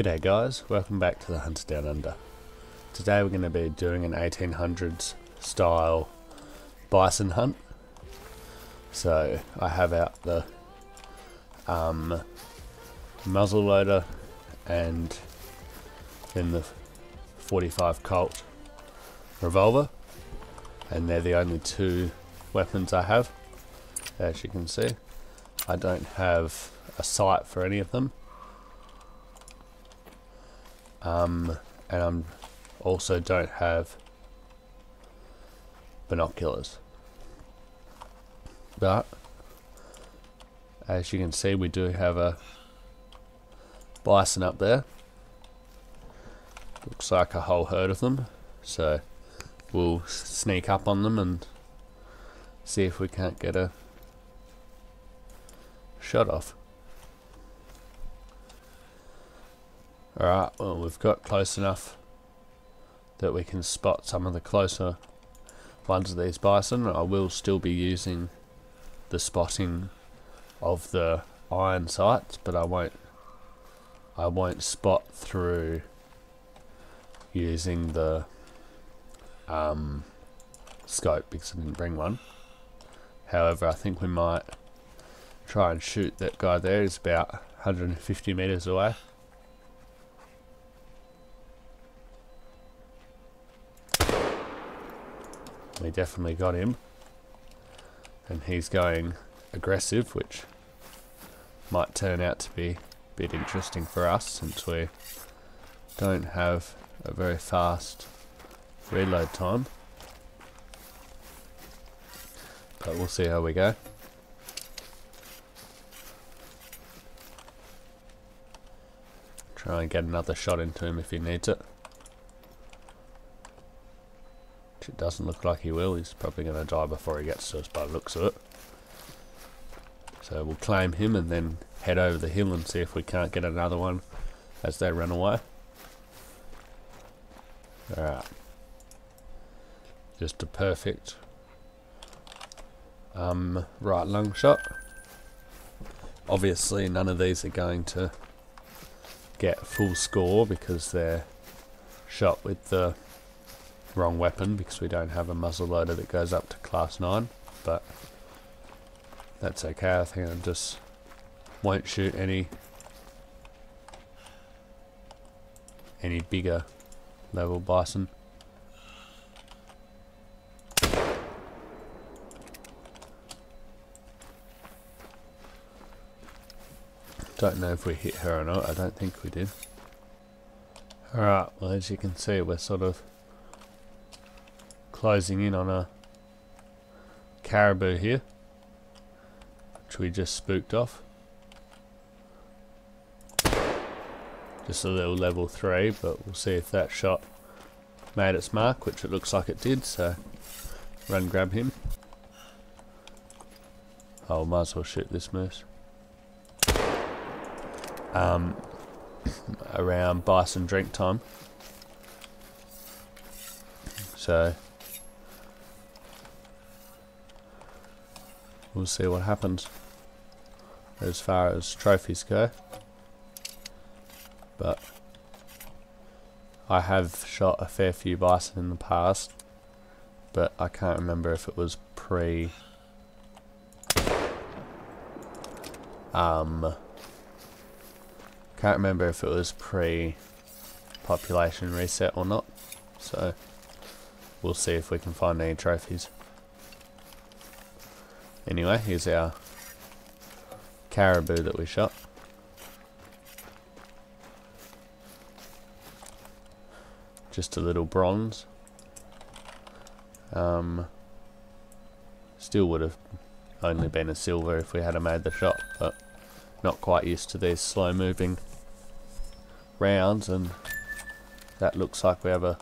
G'day guys, welcome back to the Hunter Down Under. Today we're going to be doing an 1800s style bison hunt. So I have out the um, muzzle loader and then the 45 Colt revolver and they're the only two weapons I have as you can see. I don't have a sight for any of them um, and I'm also don't have binoculars. But as you can see, we do have a bison up there. Looks like a whole herd of them. So we'll sneak up on them and see if we can't get a shot off. Alright, well we've got close enough that we can spot some of the closer ones of these bison. I will still be using the spotting of the iron sights, but I won't I won't spot through using the um, scope because I didn't bring one. However, I think we might try and shoot that guy there. He's about 150 meters away. We definitely got him. And he's going aggressive, which might turn out to be a bit interesting for us since we don't have a very fast reload time. But we'll see how we go. Try and get another shot into him if he needs it. Which it doesn't look like he will. He's probably going to die before he gets to us by the looks of it. So we'll claim him and then head over the hill and see if we can't get another one as they run away. Alright. Just a perfect um, right lung shot. Obviously none of these are going to get full score because they're shot with the wrong weapon because we don't have a muzzle loader that goes up to class 9 but that's okay. I think I just won't shoot any any bigger level bison. Don't know if we hit her or not. I don't think we did. Alright well as you can see we're sort of closing in on a caribou here, which we just spooked off. Just a little level 3, but we'll see if that shot made its mark, which it looks like it did, so run grab him. Oh, might as well shoot this moose. Um, around bison drink time. So we'll see what happens as far as trophies go. But I have shot a fair few bison in the past, but I can't remember if it was pre um can't remember if it was pre population reset or not. So we'll see if we can find any trophies. Anyway, here's our caribou that we shot. Just a little bronze. Um, still would have only been a silver if we had made the shot, but not quite used to these slow moving rounds and that looks like we have a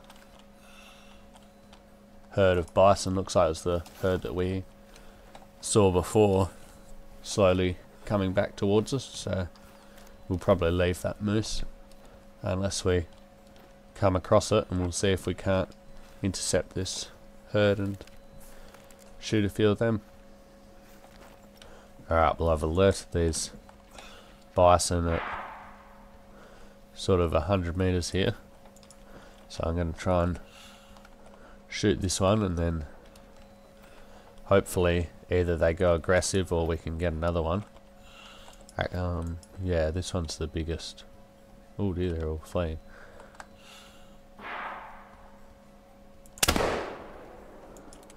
herd of bison looks like it's the herd that we saw before slowly coming back towards us so we'll probably leave that moose unless we come across it and we'll see if we can't intercept this herd and shoot a few of them alright we'll have alerted these bison at sort of 100 meters here. So I'm going to try and shoot this one and then hopefully either they go aggressive or we can get another one. Um, yeah, this one's the biggest. Oh dear, they're all fleeing.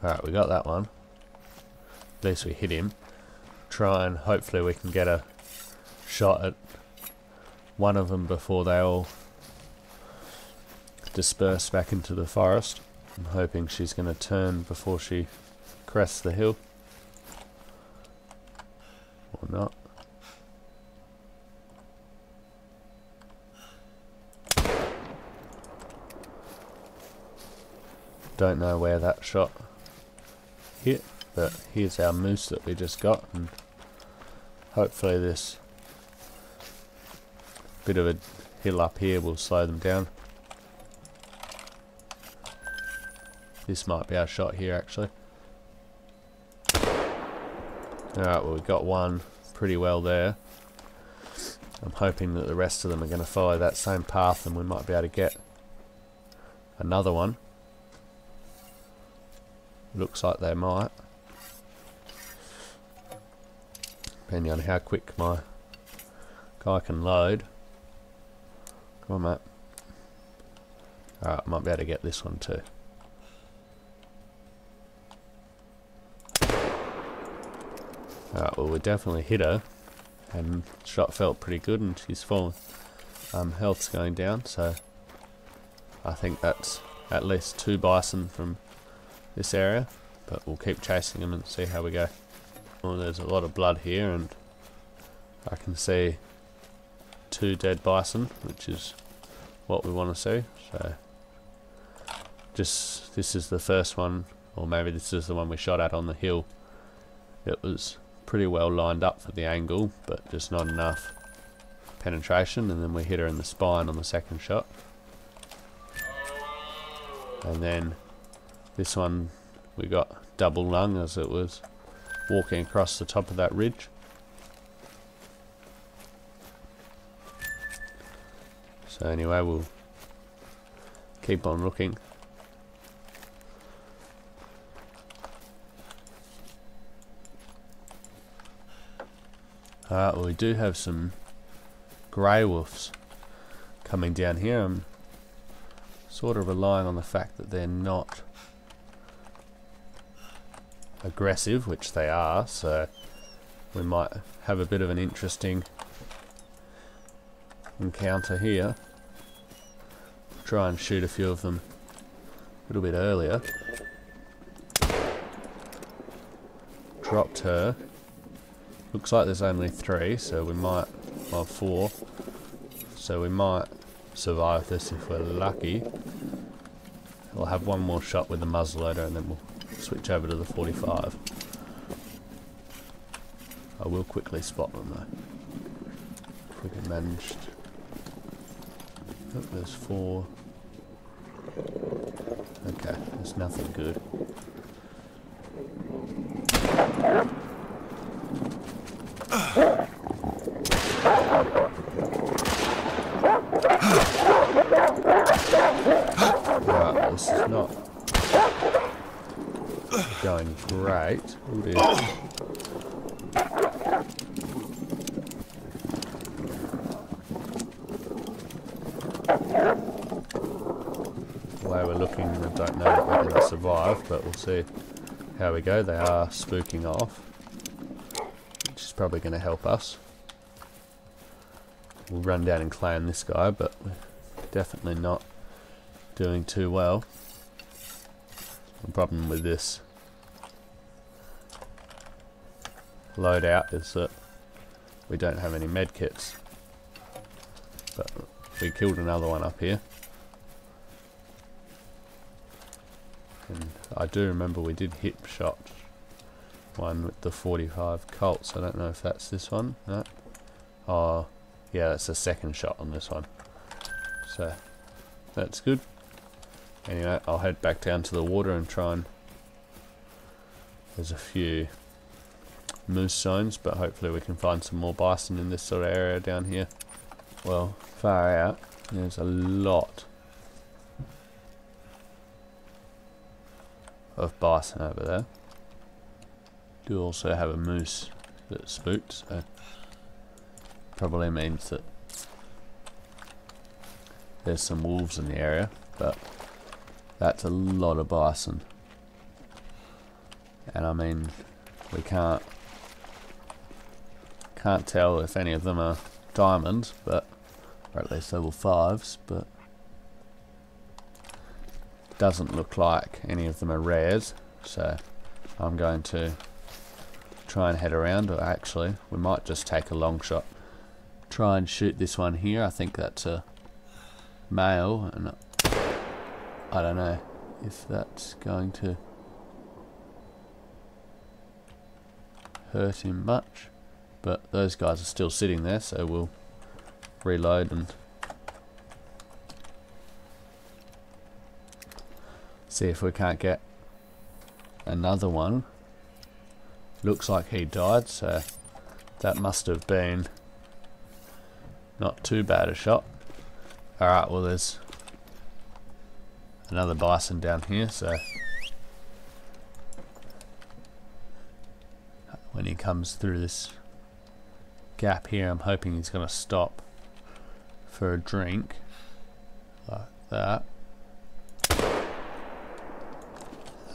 Alright, we got that one. At least we hit him. Try and hopefully we can get a shot at one of them before they all disperse back into the forest. I'm hoping she's going to turn before she crests the hill. Or not. Don't know where that shot hit, but here's our moose that we just got, and hopefully this bit of a hill up here will slow them down. This might be our shot here actually. Alright, well we've got one pretty well there. I'm hoping that the rest of them are going to follow that same path and we might be able to get another one. Looks like they might. Depending on how quick my guy can load. Come on, mate. Alright, might be able to get this one too. Alright, well we definitely hit her. And shot felt pretty good and she's fallen. Um, health's going down, so I think that's at least two bison from this area. But we'll keep chasing them and see how we go. Well, there's a lot of blood here and I can see two dead bison, which is what we want to see. So, just this is the first one, or maybe this is the one we shot at on the hill. It was pretty well lined up for the angle, but just not enough penetration, and then we hit her in the spine on the second shot. And then this one we got double lung as it was walking across the top of that ridge. So anyway, we'll keep on looking. Uh, we do have some grey wolves coming down here. I'm sort of relying on the fact that they're not aggressive, which they are, so we might have a bit of an interesting encounter here try and shoot a few of them a little bit earlier. Dropped her. Looks like there's only three, so we might, well four. So we might survive this if we're lucky. We'll have one more shot with the muzzleloader and then we'll switch over to the 45. I will quickly spot them though. If we can manage. Oh, there's four. Okay, there's nothing good. Right, this is not great. way we're looking, I don't know that we're going to survive, but we'll see how we go. They are spooking off, which is probably going to help us. We'll run down and claim this guy, but we're definitely not doing too well. The problem with this loadout is that we don't have any medkits. But we killed another one up here. And I do remember we did hit shot one with the 45 Colts. I don't know if that's this one. No. Oh, yeah, that's the second shot on this one. So, that's good. Anyway, I'll head back down to the water and try and... There's a few moose zones, but hopefully we can find some more bison in this sort of area down here. Well, far out, There's a lot of bison over there. Do also have a moose that spooked, so probably means that there's some wolves in the area, but that's a lot of bison. And I mean, we can't can't tell if any of them are diamonds, but or at least level fives, but doesn't look like any of them are rares. So I'm going to try and head around, or actually, we might just take a long shot. Try and shoot this one here. I think that's a male, and I don't know if that's going to hurt him much. But those guys are still sitting there, so we'll reload and see if we can't get another one. Looks like he died, so that must have been not too bad a shot. Alright, well there's another bison down here, so when he comes through this gap here. I'm hoping he's going to stop for a drink like that.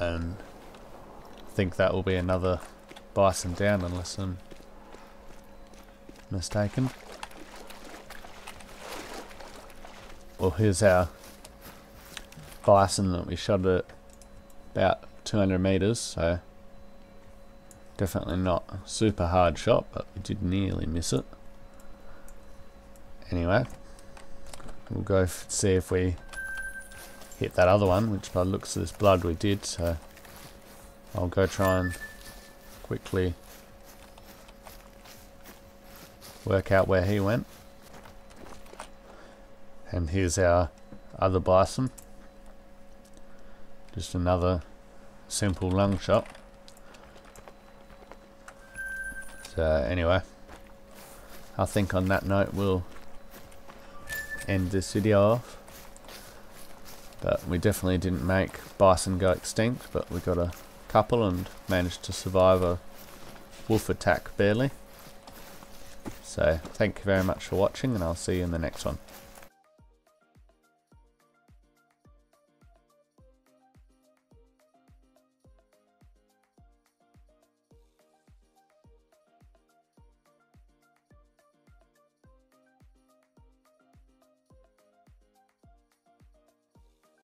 And think that will be another bison down unless I'm mistaken. Well, here's our bison that we shot at about 200 meters, so Definitely not super hard shot, but we did nearly miss it. Anyway, we'll go see if we hit that other one, which by looks of this blood we did, so I'll go try and quickly work out where he went. And here's our other bison. Just another simple lung shot. So anyway, I think on that note we'll end this video off. But we definitely didn't make bison go extinct, but we got a couple and managed to survive a wolf attack barely. So thank you very much for watching and I'll see you in the next one.